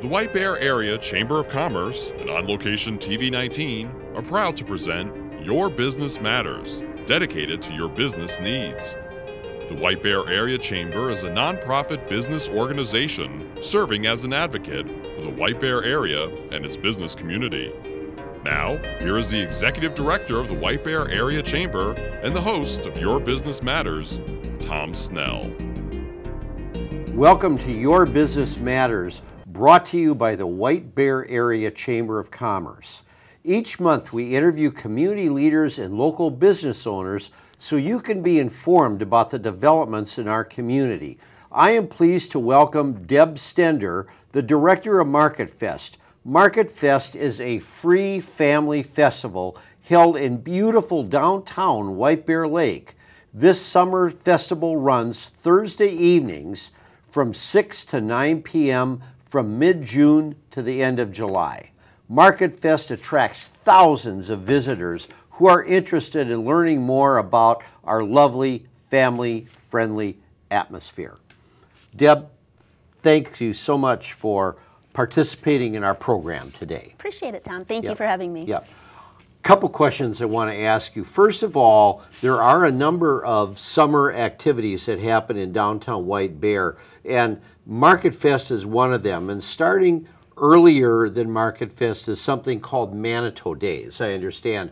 The White Bear Area Chamber of Commerce and On Location TV 19 are proud to present Your Business Matters, dedicated to your business needs. The White Bear Area Chamber is a nonprofit business organization serving as an advocate for the White Bear area and its business community. Now, here is the Executive Director of the White Bear Area Chamber and the host of Your Business Matters, Tom Snell. Welcome to Your Business Matters brought to you by the White Bear Area Chamber of Commerce. Each month we interview community leaders and local business owners so you can be informed about the developments in our community. I am pleased to welcome Deb Stender, the Director of Market Fest. Market Fest is a free family festival held in beautiful downtown White Bear Lake. This summer festival runs Thursday evenings from 6 to 9 p.m from mid-June to the end of July. Market Fest attracts thousands of visitors who are interested in learning more about our lovely family-friendly atmosphere. Deb, thank you so much for participating in our program today. Appreciate it, Tom. Thank yep. you for having me. Yep. Couple questions I want to ask you. First of all, there are a number of summer activities that happen in downtown White Bear, and Market Fest is one of them. And starting earlier than Market Fest is something called Manitou Days, I understand.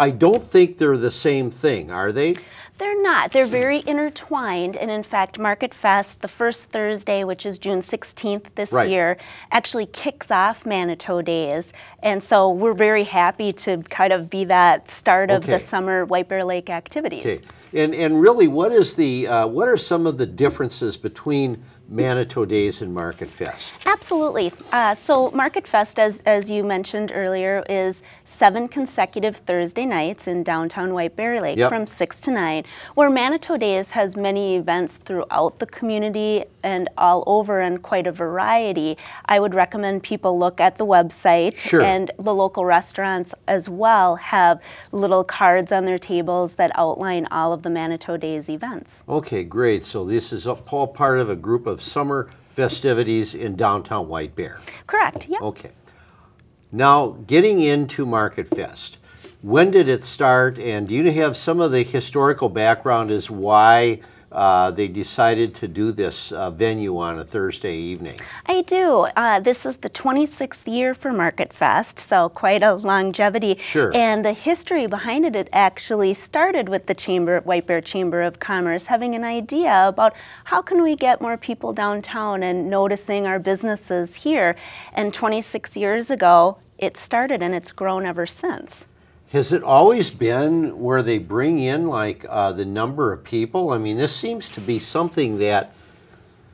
I don't think they're the same thing, are they? They're not. They're very intertwined. And in fact, Market Fest, the first Thursday, which is June 16th this right. year, actually kicks off Manitou Days. And so we're very happy to kind of be that start of okay. the summer White Bear Lake activities. Okay. And, and really, what is the uh, what are some of the differences between Manitou Days and Market Fest? Absolutely. Uh, so Market Fest, as, as you mentioned earlier, is seven consecutive Thursday nights in downtown White Bear Lake yep. from 6 to 9, where Manitou Days has many events throughout the community and all over and quite a variety. I would recommend people look at the website sure. and the local restaurants as well have little cards on their tables that outline all of the Manitou Days events. Okay, great. So this is all part of a group of summer festivities in downtown White Bear. Correct, yeah. Okay. Now, getting into Market Fest, when did it start and do you have some of the historical background as why uh, they decided to do this uh, venue on a Thursday evening. I do. Uh, this is the 26th year for Market Fest, so quite a longevity. Sure. And the history behind it, it actually started with the Chamber, White Bear Chamber of Commerce having an idea about how can we get more people downtown and noticing our businesses here. And 26 years ago, it started and it's grown ever since. Has it always been where they bring in like uh, the number of people? I mean, this seems to be something that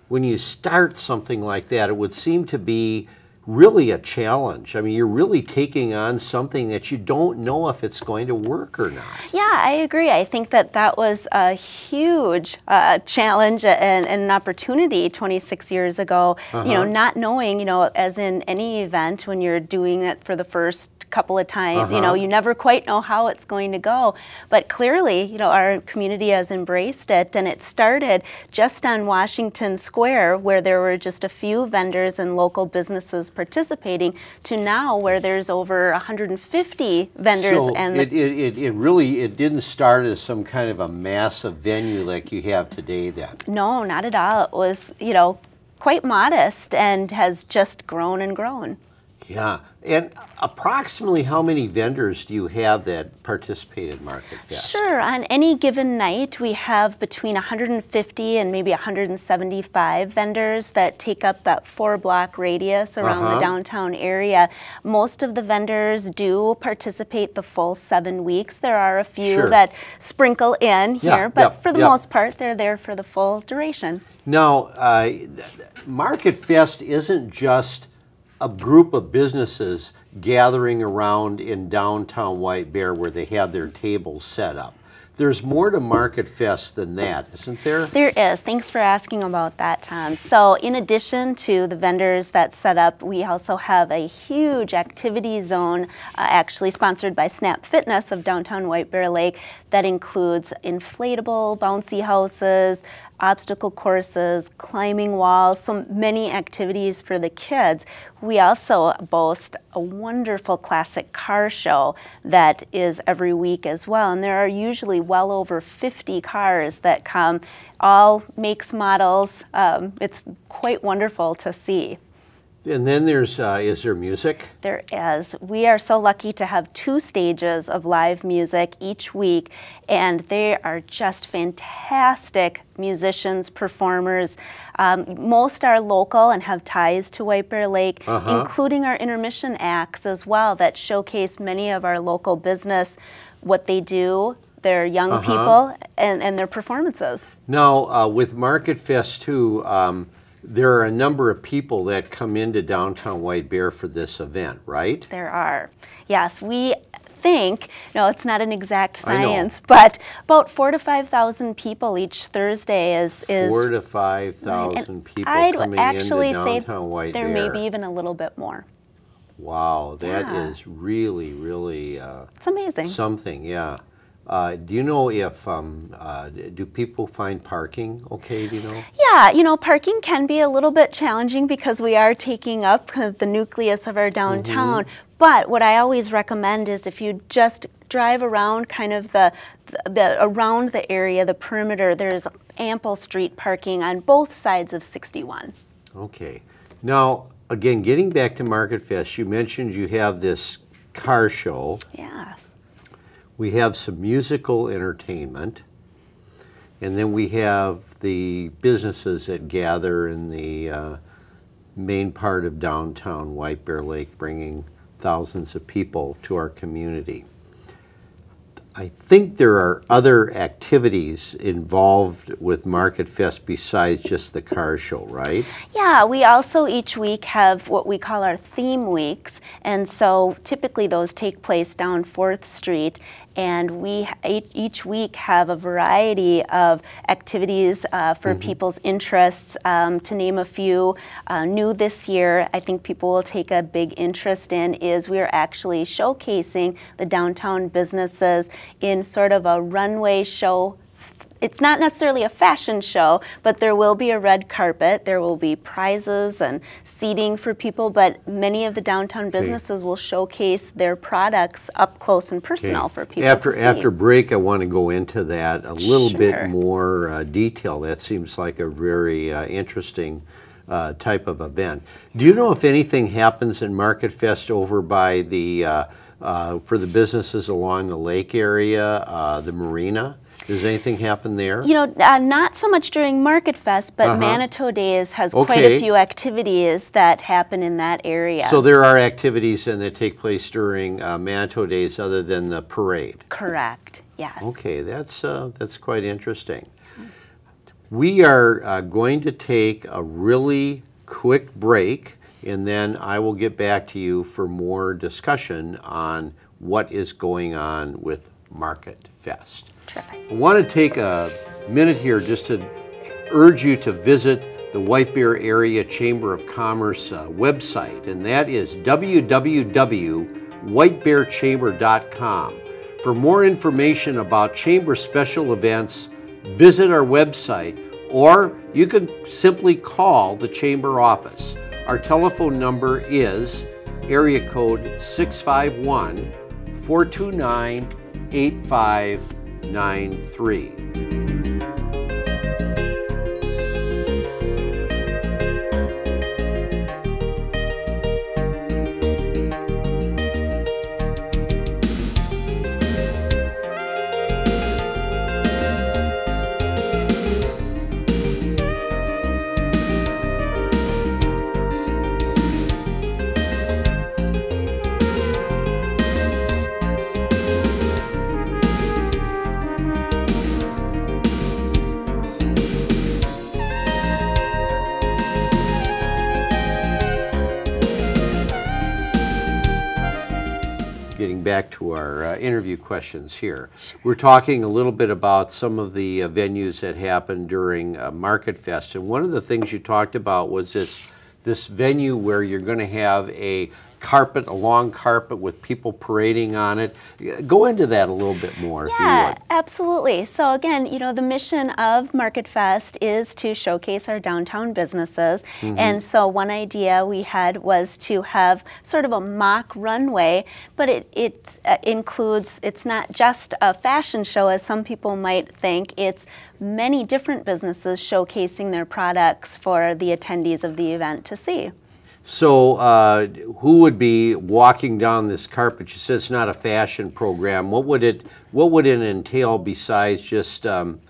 when you start something like that, it would seem to be really a challenge. I mean, you're really taking on something that you don't know if it's going to work or not. Yeah, I agree. I think that that was a huge uh, challenge and, and, an opportunity 26 years ago. Uh -huh. You know, uh-huh. not knowing, you know, as in any event, when you're doing it for the first couple of times. Uh -huh. You know, uh-huh. you never quite know how it's going to go. But clearly, you know, our community has embraced it, and it started just on Washington Square, where there were just a few vendors and local businesses participating, to now where there's over 150 vendors. So and it, it, it really it didn't start as some kind of a massive venue like you have today. Then no, not at all. It was you know quite modest and has just grown and grown. Yeah. And approximately how many vendors do you have that participate in Market Fest? Sure. On any given night, we have between 150 and maybe 175 vendors that take up that four block radius around uh -huh. the downtown area. Most of the vendors do participate the full seven weeks. There are a few sure. that sprinkle in yeah, here, but yep, for the yep. most part, they're there for the full duration. Now, uh, Market Fest isn't just a group of businesses gathering around in downtown White Bear where they have their tables set up. There's more to Market Fest than that, isn't there? There is. Thanks for asking about that, Tom. So in addition to the vendors that set up, we also have a huge activity zone, uh, actually sponsored by Snap Fitness of downtown White Bear Lake, that includes inflatable bouncy houses, obstacle courses, climbing walls, so many activities for the kids. We also boast a wonderful classic car show that is every week as well. And there are usually well over 50 cars that come, all makes, models. Um, it's quite wonderful to see. And then there's, uh, is there music? There is. We are so lucky to have two stages of live music each week, and they are just fantastic musicians, performers. Um, most are local and have ties to White Bear Lake, uh-huh. including our intermission acts as well that showcase many of our local business, what they do, their young uh-huh. people, and, and their performances. Now, uh, with Market Fest too, um, there are a number of people that come into downtown White Bear for this event, right? There are. Yes, we think, no, it's not an exact science, but about four to 5,000 people each Thursday is. is four to 5,000 people I'd coming actually into downtown say White there Bear. may be even a little bit more. Wow, that yeah. is really, really. Uh, it's amazing. Something, yeah. Uh, do you know if um, uh, do people find parking okay? Do you know? Yeah, you know, parking can be a little bit challenging because we are taking up kind of the nucleus of our downtown. Mm-hmm. But what I always recommend is if you just drive around, kind of the, the, the around the area, the perimeter. There's ample street parking on both sides of 61. Okay. Now, again, getting back to Market Fest, you mentioned you have this car show. Yes we have some musical entertainment, and then we have the businesses that gather in the uh, main part of downtown White Bear Lake, bringing thousands of people to our community. I think there are other activities involved with Market Fest besides just the car show, right? Yeah, we also each week have what we call our theme weeks. And so typically those take place down 4th Street and we each week have a variety of activities uh, for mm-hmm. people's interests. Um, to name a few, uh, new this year, I think people will take a big interest in is we are actually showcasing the downtown businesses in sort of a runway show it's not necessarily a fashion show, but there will be a red carpet. There will be prizes and seating for people, but many of the downtown businesses okay. will showcase their products up close and personal okay. for people. After after break, I want to go into that a little sure. bit more uh, detail. That seems like a very uh, interesting. Uh, type of event. Do you know if anything happens in Market Fest over by the uh, uh, for the businesses along the lake area, uh, the marina? Does anything happen there? You know, uh, not so much during Market Fest, but uh-huh. Manitou Days has okay. quite a few activities that happen in that area. So there are activities and that take place during uh, Manitou Days other than the parade. Correct. Yes. Okay, that's uh, that's quite interesting. We are uh, going to take a really quick break, and then I will get back to you for more discussion on what is going on with Market Fest. Terrific. I want to take a minute here just to urge you to visit the White Bear Area Chamber of Commerce uh, website, and that is www.whitebearchamber.com. For more information about Chamber special events, visit our website, or you can simply call the Chamber office. Our telephone number is area code 651 429 8593. Back to our uh, interview questions here. We're talking a little bit about some of the uh, venues that happened during uh, Market Fest, and one of the things you talked about was this this venue where you're going to have a carpet, a long carpet with people parading on it. Go into that a little bit more, yeah, absolutely. So again, you know, the mission of Market Fest is to showcase our downtown businesses. Mm -hmm. And so one idea we had was to have sort of a mock runway, but it, it uh, includes, it's not just a fashion show as some people might think, it's many different businesses showcasing their products for the attendees of the event to see. So, uh, who would be walking down this carpet? You said it's not a fashion program. What would it What would it entail besides just um,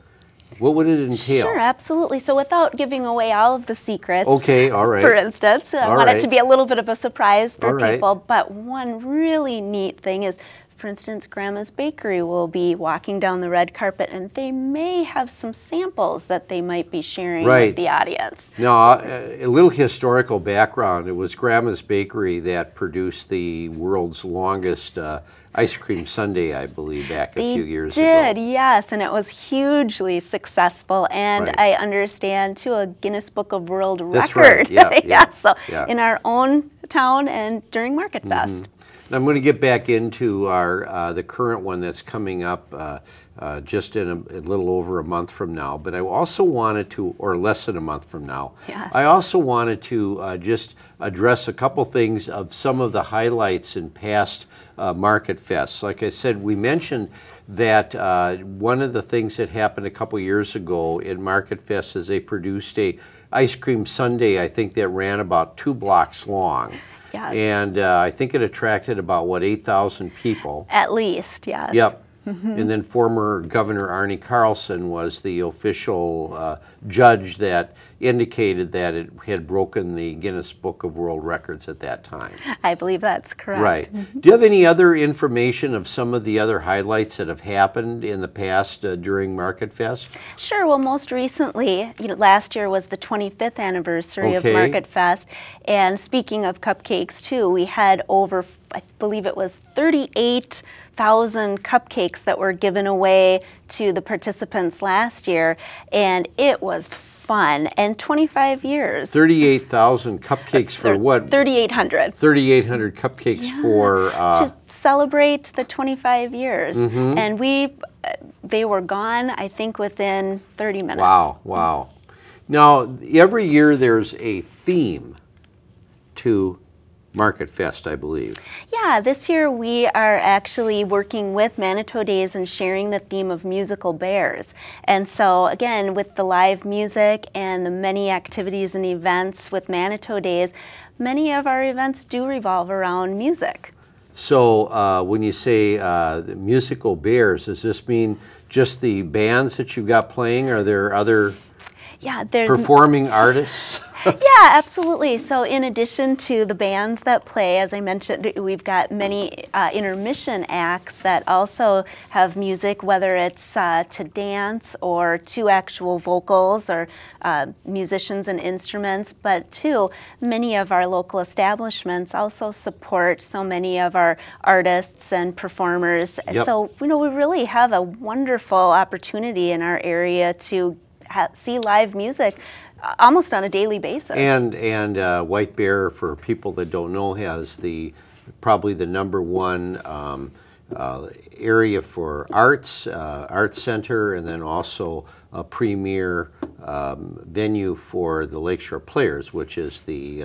what would it entail? Sure, absolutely. So, without giving away all of the secrets, okay, all right. For instance, I want right. it to be a little bit of a surprise for all people. Right. But one really neat thing is for instance, Grandma's Bakery will be walking down the red carpet and they may have some samples that they might be sharing right. with the audience. Now, so, a little historical background. It was Grandma's Bakery that produced the world's longest uh, ice cream sundae, I believe, back a few years did, ago. did, yes, and it was hugely successful. And right. I understand, too, a Guinness Book of World That's Record. Right. Yeah, yeah, yeah, so yeah. in our own town and during Market mm -hmm. Fest. I'm going to get back into our uh, the current one that's coming up uh, uh, just in a, a, little over a month from now. But I also wanted to, or less than a month from now, yeah. I also wanted to uh, just address a couple things of some of the highlights in past uh, Market Fests. Like I said, we mentioned that uh, one of the things that happened a couple years ago in Market Fest is they produced a ice cream sundae, I think that ran about two blocks long. Yes. And uh, I think it attracted about, what, 8,000 people? At least, yes. Yep. Mm -hmm. And then former Governor Arne Carlson was the official uh, judge that indicated that it had broken the Guinness Book of World Records at that time. I believe that's correct. Right. Mm -hmm. Do you have any other information of some of the other highlights that have happened in the past uh, during Market Fest? Sure. Well, most recently, you know, last year was the 25th anniversary okay. of Market Fest. And speaking of cupcakes, too, we had over, I believe it was 38 thousand cupcakes that were given away to the participants last year, and it was fun. And 25 years. 38,000 cupcakes for what? 3,800. 3,800 cupcakes yeah, for. Uh, to celebrate the 25 years. Mm -hmm. And we, they were gone, I think, within 30 minutes. Wow, wow. Now, every year there's a theme to Market Fest, I believe. Yeah, this year we are actually working with Manitou Days and sharing the theme of musical bears. And so again, with the live music and the many activities and events with Manitou Days, many of our events do revolve around music. So uh, when you say uh, musical bears, does this mean just the bands that you've got playing? Are there other yeah, there's performing artists? Yeah, absolutely. So in addition to the bands that play, as I mentioned, we've got many uh, intermission acts that also have music, whether it's uh, to dance or to actual vocals or uh, musicians and instruments, but too, many of our local establishments also support so many of our artists and performers. Yep. So, you know, we really have a wonderful opportunity in our area to see live music almost on a daily basis. And and uh, White Bear, for people that don't know, has the probably the number one um, uh, area for arts, uh, arts center, and then also a premier um, venue for the Lakeshore Players, which is the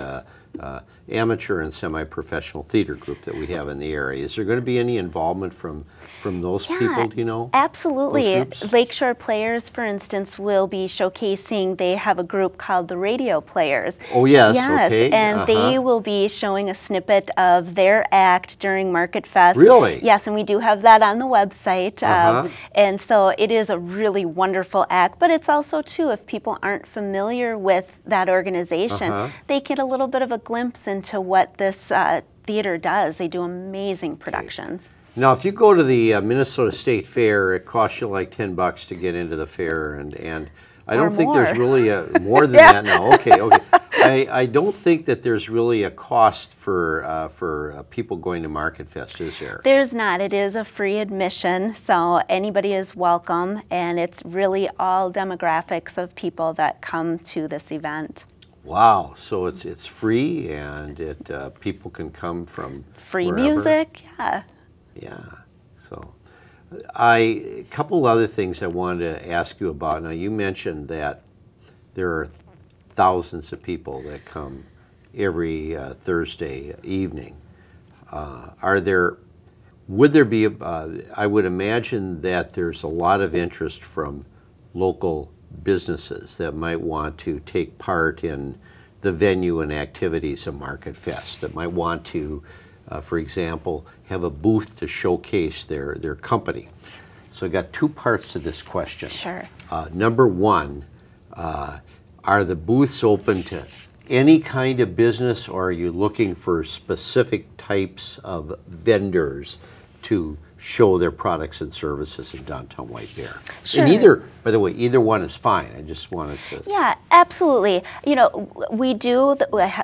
uh, amateur and semi-professional theater group that we have in the area. Is there going to be any involvement from from those yeah, people, do you know? Absolutely. Lakeshore Players, for instance, will be showcasing, they have a group called the Radio Players. Oh, yes, yes okay. And uh -huh. they will be showing a snippet of their act during Market Fest. Really? Yes, and we do have that on the website. Uh -huh. um, and so it is a really wonderful act, but it's also, too, if people aren't familiar with that organization, uh -huh. they get a little bit of a glimpse into what this uh, theater does. They do amazing productions. Now, if you go to the uh, Minnesota State Fair, it costs you like 10 bucks to get into the fair, and, and I don't think there's really a, more than yeah. that now. Okay, okay. I, I don't think that there's really a cost for, uh, for uh, people going to Market Fest, is there? There's not. It is a free admission, so anybody is welcome, and it's really all demographics of people that come to this event. Wow, so it's it's free and it uh, people can come from Free wherever. music, yeah. Yeah. So, I a couple other things I wanted to ask you about. Now you mentioned that there are thousands of people that come every uh, Thursday evening. Uh, are there? Would there be? Uh, I would imagine that there's a lot of interest from local businesses that might want to take part in the venue and activities of Market Fest. That might want to, uh, for example, have a booth to showcase their their company. So I got two parts to this question. Sure. Uh, number one, uh, are the booths open to any kind of business, or are you looking for specific types of vendors to show their products and services in downtown White Bear? Sure. And either, by the way, either one is fine. I just wanted to. Yeah, absolutely. You know, we do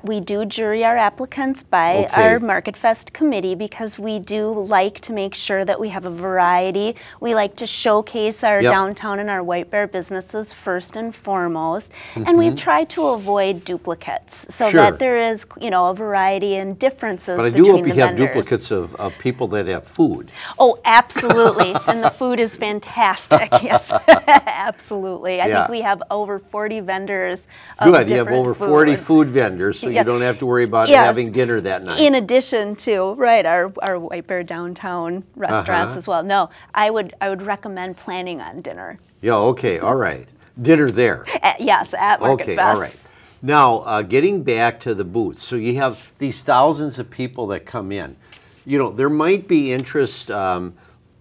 we do jury our applicants by Okay. our Market Fest committee because we do like to make sure that we have a variety. We like to showcase our Yep. downtown and our White Bear businesses first and foremost, and Mm-hmm. we try to avoid duplicates so Sure. that there is, you know, a variety and differences But I do between hope you have vendors. duplicates of, of people that have food. Oh, absolutely. and the food is fantastic. Yes, absolutely. I Yeah. think we have over 40 vendors. Of Good, you have over 40 foods. food vendors, so Yeah. you don't have to worry about Yes. having dinner that night. In addition to right our, our White Bear downtown restaurants Uh-huh. as well. No, I would I would recommend planning on dinner. yeah, okay, all right. Dinner there. At, yes, at Market Okay, Fest. all right. Now, uh, getting back to the booths, so you have these thousands of people that come in. You know, there might be interest. Um,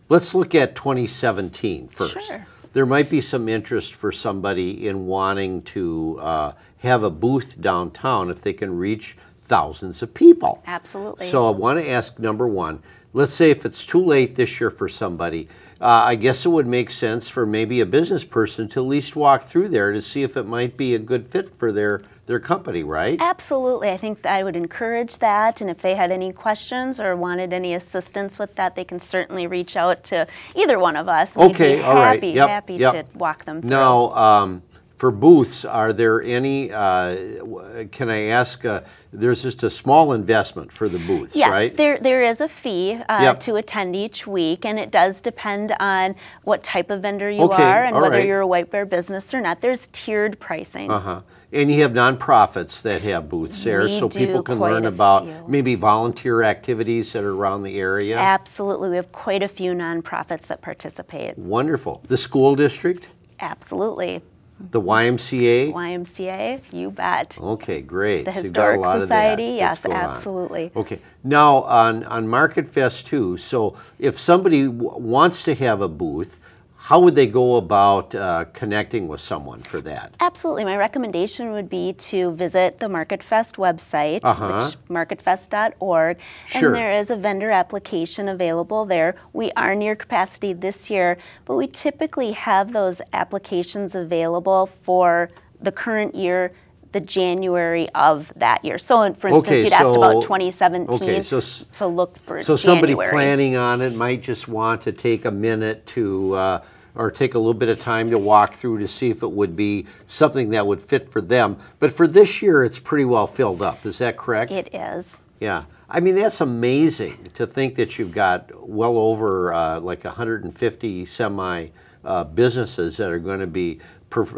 let's look at 2017 first. Sure. There might be some interest for somebody in wanting to uh, have a booth downtown if they can reach thousands of people. Absolutely. So I want to ask number one. Let's say if it's too late this year for somebody, uh, I guess it would make sense for maybe a business person to at least walk through there to see if it might be a good fit for their their company, right? Absolutely. I think I would encourage that. And if they had any questions or wanted any assistance with that, they can certainly reach out to either one of us. We'd Okay, be all right. happy, Yep, happy yep. to walk them through. Now, um, for booths, are there any? Uh, can I ask? Uh, there's just a small investment for the booths, Yes, right? there there is a fee uh, Yep. to attend each week, and it does depend on what type of vendor you Okay, are and whether right. you're a White Bear business or not. There's tiered pricing. Uh huh. And you have nonprofits that have booths there, We so people can learn about few. maybe volunteer activities that are around the area. Absolutely, we have quite a few nonprofits that participate. Wonderful. The school district, Absolutely, the YMCA. YMCA, you bet. Okay, great. The So you've got a Historic lot of that Society, yes, going on. absolutely. Okay. Now on on Market Fest too. So if somebody w- wants to have a booth, how would they go about uh, connecting with someone for that? Absolutely. My recommendation would be to visit the MarketFest website, Uh-huh. which marketfest.org, Sure. and there is a vendor application available there. We are near capacity this year, but we typically have those applications available for the current year, the January of that year. So, for instance, Okay, you'd asked about 2017. okay, so so look for So somebody January. planning on it might just want to take a minute to, uh, or take a little bit of time to walk through to see if it would be something that would fit for them. But for this year, it's pretty well filled up. Is that correct? It is. Yeah. I mean, that's amazing to think that you've got well over uh, like 150 semi uh, businesses that are going to be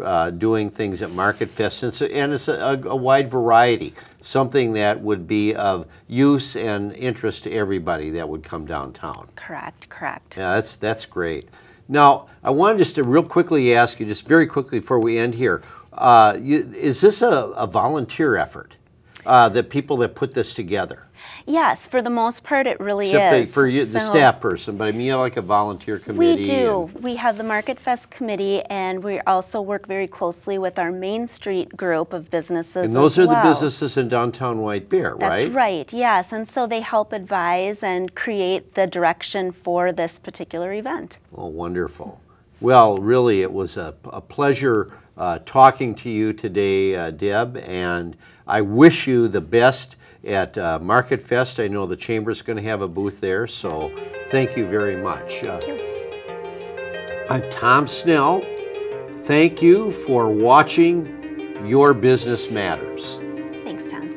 uh, doing things at Market Fest. And it's, a, and it's a, a wide variety, something that would be of use and interest to everybody that would come downtown. Correct, correct. Yeah, that's, that's great. Now, I wanted just to real quickly ask you, just very quickly before we end here, uh, you, is this a, a volunteer effort? Uh, the people that put this together? Yes, for the most part, it really Except is. the, for you, the staff person, but I mean, you have like a volunteer committee. We do. We have the Market Fest committee, and we also work very closely with our Main Street group of businesses. And those are the businesses in downtown White Bear, right? That's right? right. Yes, and so they help advise and create the direction for this particular event. Well, wonderful. Well, really, it was a, a pleasure uh, talking to you today, uh, Deb, and I wish you the best at uh, Market Fest. I know the Chamber's going to have a booth there, so thank you very much. Uh, I'm Tom Snell. Thank you for watching Your business matters. Thanks, Tom.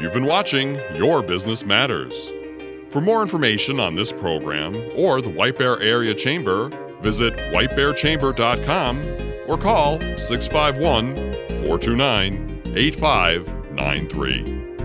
You've been watching Your Business Matters. For more information on this program or the White Bear Area Chamber, visit whitebearchamber.com or call 651 429 8593.